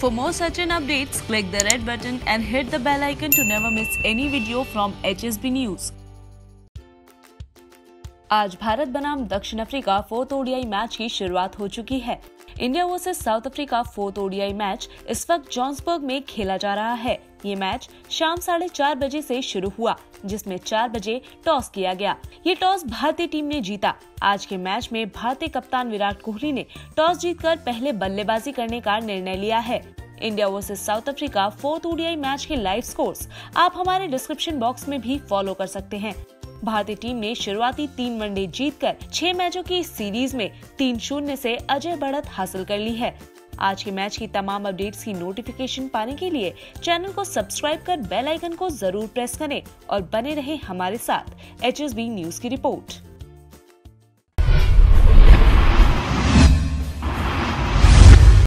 For more such an updates, click the red button and hit the bell icon to never miss any video from HSB News. आज भारत बनाम दक्षिण Africa fourth ODI match की शुरुआत हो चुकी है। India versus South Africa fourth ODI match इस वक्त जॉन्सबर्ग में खेला जा रहा है। ये मैच शाम साढ़े चार बजे से शुरू हुआ, जिसमें चार बजे टॉस किया गया। ये टॉस भारतीय टीम ने जीता। आज के मैच में भारतीय कप्तान विराट कोहली ने टॉस जीतकर पहले बल्लेबाजी करने का निर्णय लिया है। India versus South Africa fourth ODI match के लाइव स्कोर्स आप हमारे डिस्क्रिप्शन बॉक्स में भी फॉलो कर सकते हैं। भारतीय टीम ने शुरुआती तीन वनडे जीतकर छह मैचों की सीरीज़ में तीन शून्य से अजय बढ़त हासिल कर ली है। आज के मैच की तमाम अपडेट्स की नोटिफिकेशन पाने के लिए चैनल को सब्सक्राइब कर बेल आइकन को ज़रूर प्रेस करें और बने रहे हमारे साथ एचएसबी न्यूज़ की रिपोर्ट।